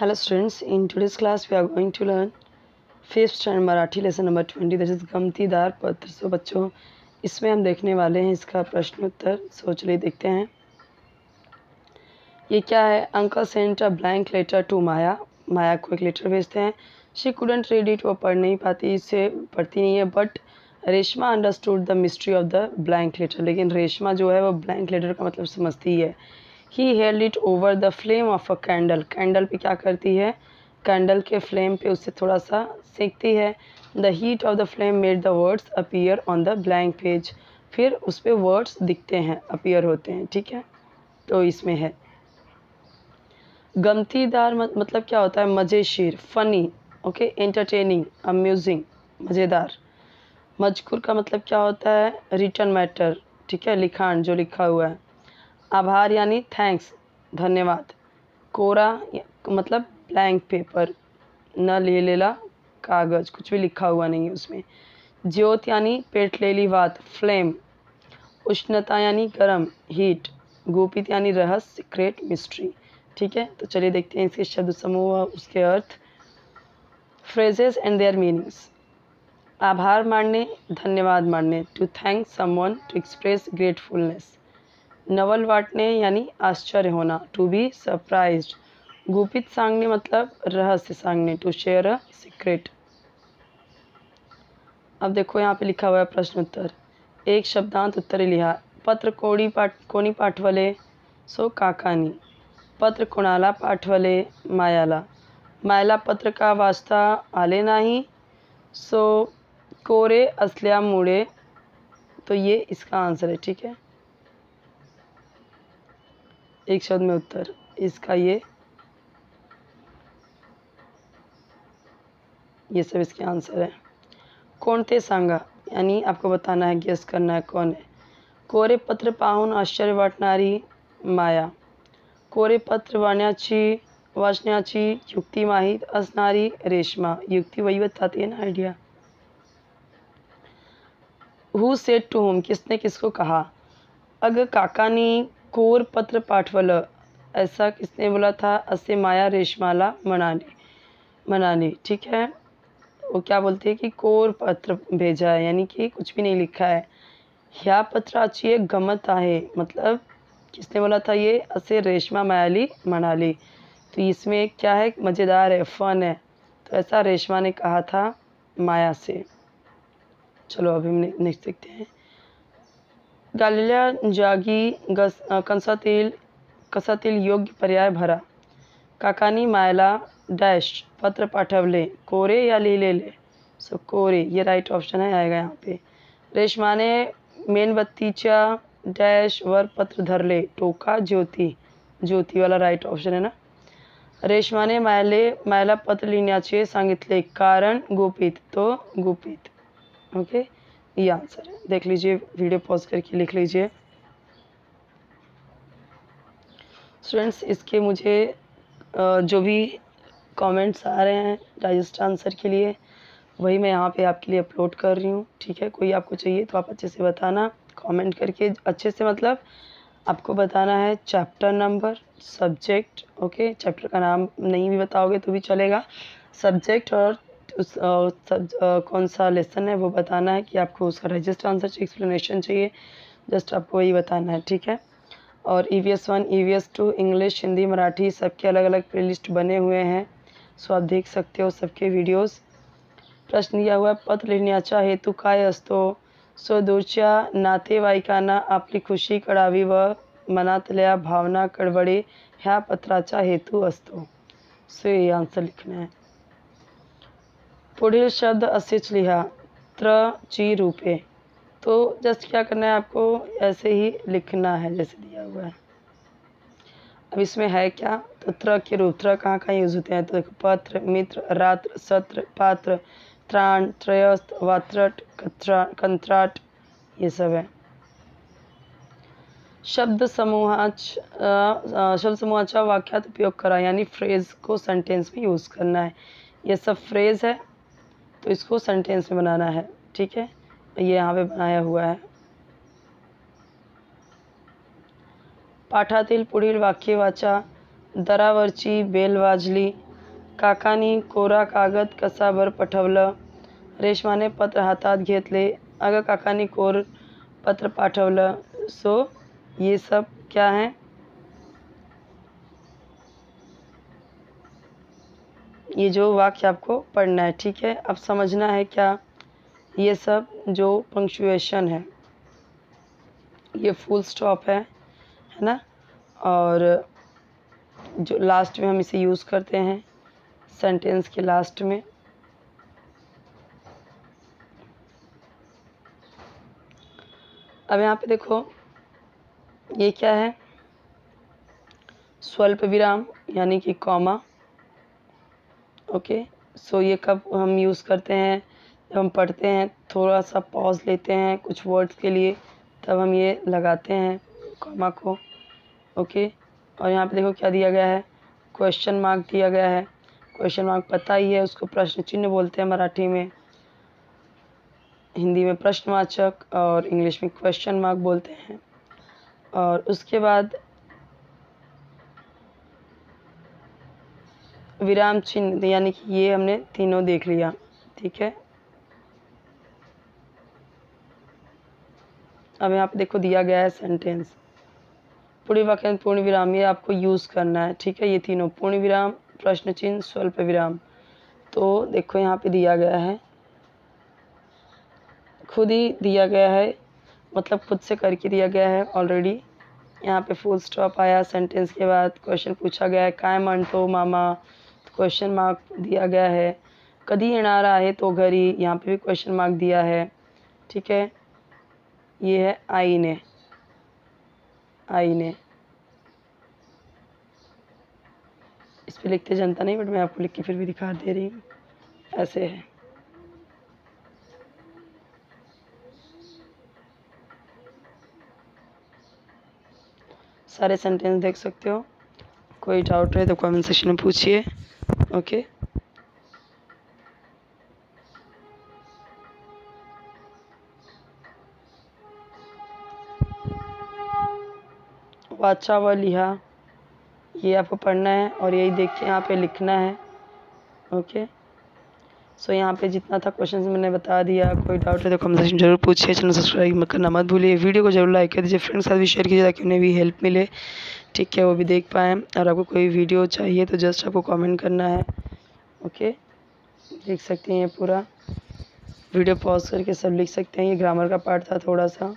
Hello students, in today's class we are going to learn fifth standard Marathi lesson number twenty that is गमतीदार पत्र so बच्चों इसमें हम देखने वाले हैं इसका प्रश्न उत्तर सो चलिए देखते हैं। ये क्या है? Uncle sent a blank letter to Maya Maya को एक लेटर भेजते हैं। शी कुडेंट रीड इट वो पढ़ नहीं पाती इसे पढ़ती नहीं है but Reshma understood the mystery of the blank letter लेकिन रेशमा जो है वो ब्लैंक लेटर का मतलब समझती है। He held it over the flame of a candle candle पे क्या करती है? कैंडल के फ्लेम पे उससे थोड़ा सा सेकती है। The heat of the flame made the words appear on the blank page फिर उस पर वर्ड्स दिखते हैं अपीयर होते हैं, ठीक है? तो इसमें है। गमतीदार मतलब क्या होता है? मज़ेशीर फ़नी ओके एंटरटेनिंग अम्यूजिंग मज़ेदार। मजकूर का मतलब क्या होता है? रिटर्न मैटर ठीक है? लिखान जो लिखा हुआ है। आभार यानी थैंक्स धन्यवाद। कोरा मतलब ब्लैंक पेपर न ले लेला कागज़, कुछ भी लिखा हुआ नहीं है उसमें। ज्योत यानी पेट लेली बात फ्लेम उष्णता यानी गर्म हीट गोपित यानी रहस्य सीक्रेट मिस्ट्री ठीक है? तो चलिए देखते हैं इसके शब्द समूह उसके अर्थ। फ्रेजेस एंड देयर मीनिंग्स आभार मानने, धन्यवाद मानने। To thank someone to express gratefulness Naval वाटने यानी आश्चर्य होना टू बी सरप्राइज़ गुपित सांगने मतलब रहस्य सांगने टू शेयर अ सीक्रेट अब देखो यहाँ पे लिखा हुआ है प्रश्न उत्तर। एक शब्दांत उत्तर लिहा पत्र कोणी पाठ कोणी पाठवले, सो काकानी। पत्र कोणाला पाठवले, मायाला। मायाला पत्र का वाचता आले नाही, सो कोरे असल्यामुळे तो ये इसका आंसर है, ठीक है? एक शब्द में उत्तर, इसका ये ये सब इसके आंसर है। कौन थे सांगा? यानी आपको बताना है गेस करना है कौन है। कोरे पत्र पाहून आश्चर्य वाटणारी माया। कोरे पत्र वाण्याची, वाचण्याची युक्ती माहीत असणारी रेशमा। युक्ती वही बताती है ना idea who said to whom किसने किसको कहा? अगर काकानी कोर पत्र पाठवल. ऐसा किसने बोला था? असे माया रेशमाला मनाली मनाली. ठीक है? वो क्या बोलते हैं कि कोर पत्र भेजा है, यानी कि कुछ भी नहीं लिखा है। ह्या पत्राची एक गमत आहे. मतलब किसने बोला था ये? असे रेशमा मायाली मनाली. तो इसमें क्या है? मज़ेदार है फ़न है. तो ऐसा रेशमा ने कहा था माया से। चलो अभी हम नेक्स्ट देखते हैं। गालेल्या जागी गस कंसातील कसातील योग्य पर्याय भरा. काकानी मायला डैश पत्र पाठवले. कोरे या लिहिलेले. सो कोरे, ये राइट ऑप्शन है आएगा यहाँ पे? रेशमा ने मेणबत्तीच्या डैश वर पत्र धरले. टोका ज्योति. ज्योति वाला राइट ऑप्शन है ना? रेशमाने मायले, मायला पत्र लिहिण्याचे सांगितले. कारण गुपित. तो गुपित. ओके ये आंसर है देख लीजिए, वीडियो पॉज करके लिख लीजिए। स्टूडेंट्स इसके मुझे जो भी कमेंट्स आ रहे हैं डाइजेस्ट आंसर के लिए, वही मैं यहाँ पे आपके लिए अपलोड कर रही हूँ, ठीक है? कोई आपको चाहिए तो आप अच्छे से बताना कमेंट करके, अच्छे से मतलब आपको बताना है chapter number subject okay chapter का नाम नहीं भी बताओगे तो भी चलेगा। सब्जेक्ट और उस सब कौन सा लेसन है वो बताना है कि आपको उसका रजिस्टर आंसर एक्सप्लेनेशन चाहिए। जस्ट आपको वही बताना है, ठीक है? और E V S one E V S two English Hindi Marathi सबके अलग अलग प्ले लिस्ट बने हुए हैं। सो आप देख सकते हो सबके वीडियोस प्रश्न दिया हुआ है पत्र लिहिण्याचा हेतू काय असतो। सो दूरच्या नातेवाईकांना आपली खुशी कळावी व मनातल्या भावना कळवळे ह्या पत्राचा हेतू असतो। सो ये आंसर लिखना है। पुढील शब्द असिच लिहा, त्र ची रूपे। तो जस्ट क्या करना है आपको, ऐसे ही लिखना है, जैसे दिया हुआ है। अब इसमें है क्या? तो त्र के रूप, त्र कहाँ कहाँ यूज़ होते हैं? तो देखो, पत्र, मित्र, रात्र, सत्र, पात्र, त्राण, त्रयस्थ, वात्रट कंत्राट, ये सब है। शब्द समूहाच शब्द समूहाचा वाक्यात उपयोग करा, यानी फ्रेज को सेंटेंस में यूज़ करना है। ये सब फ्रेज है तो इसको सेंटेंस में बनाना है, ठीक है? ये यहाँ पे बनाया हुआ है। पाठातील पुढील वाक्य वाचा, दरावरची बेल वाजली, काकानी कोरा कागद कसाभर पाठवलं, रेशमाने पत्र हातात घेतले, अगं काकानी कोर पत्र पाठवलं. सो ये सब क्या है? ये जो वाक्य आपको पढ़ना है, ठीक है? अब समझना है क्या ये सब जो पंक्चुएशन है, ये फुल स्टॉप है है ना? और जो लास्ट में हम इसे यूज़ करते हैं सेंटेंस के लास्ट में। अब यहाँ पे देखो, ये क्या है? स्वल्प विराम, यानी कि कॉमा ओके सो ये कब हम यूज़ करते हैं? जब हम पढ़ते हैं, थोड़ा सा पॉज लेते हैं कुछ वर्ड्स के लिए, तब हम ये लगाते हैं कॉमा को। ओके और यहाँ पे देखो क्या दिया गया है? क्वेश्चन मार्क दिया गया है। क्वेश्चन मार्क पता ही है, उसको प्रश्न चिन्ह बोलते हैं मराठी में। हिंदी में प्रश्नवाचक और इंग्लिश में क्वेश्चन मार्क बोलते हैं। और उसके बाद विराम चिन्ह, यानी कि ये हमने तीनों देख लिया, ठीक है? अब यहाँ पे देखो दिया गया है सेंटेंस पूर्ण वाक्य पूर्ण विराम, ये आपको यूज़ करना है, ठीक है? ये तीनों, पूर्ण विराम, प्रश्न चिन्ह, स्वल्प विराम। तो देखो यहाँ पे दिया गया है। खुद ही दिया गया है मतलब खुद से करके दिया गया है ऑलरेडी यहाँ पे फुल स्टॉप आया सेंटेंस के बाद क्वेश्चन पूछा गया है काय म्हणतो मामा क्वेश्चन मार्क दिया गया है। कदी येणार आहे तो घरी यहाँ पे भी क्वेश्चन मार्क दिया है। ठीक है? ये है आई ने। आई ने। इस पर लिखते जनता नहीं, बट मैं आपको लिख के फिर भी दिखा दे रही हूँ। ऐसे है। सारे सेंटेंस देख सकते हो। कोई डाउट रहे तो कमेंट सेक्शन में पूछिए। ओके वाचा व लिहा। ये आपको पढ़ना है और यही देख के यहाँ पे लिखना है। ओके सो यहाँ पे जितना था क्वेश्चन मैंने बता दिया। कोई डाउट है तो कमेंट सेक्शन ज़रूर पूछिए। चैनल सब्सक्राइब करना मत भूलिए। वीडियो को ज़रूर लाइक कर दीजिए। फ्रेंड्स साथ भी शेयर कीजिए ताकि उन्हें भी हेल्प मिले। ठीक है, वो भी देख पाएँ। और आपको कोई वीडियो चाहिए तो जस्ट आपको कॉमेंट करना है। ओके देख सकते हैं पूरा। वीडियो पॉज करके सब लिख सकते हैं। ये ग्रामर का पार्ट था थोड़ा सा।